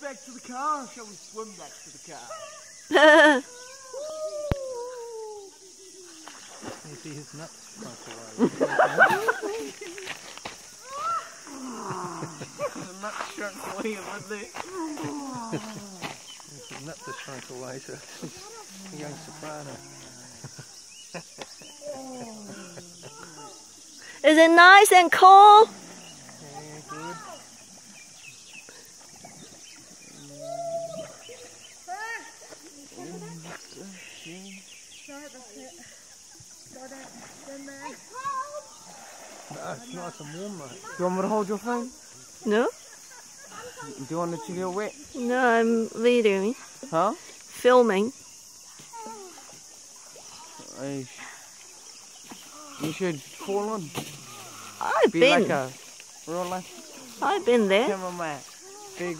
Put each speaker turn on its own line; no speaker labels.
back to the car or shall we swim back to the car?
You see his nuts shrunk away.
the nut shrunk away, would they?
His nuts are shrunk away, so he's a young soprano.
Is it nice and cool?
No, it's nice and warm, mate.
Do you want me to hold your phone?
No?
Do you want it to get wet?
No, I'm videoing,
Huh?
filming.
I, you should fall in.
I've
Be
been,
like a real life
I've been there.
cameraman. Good.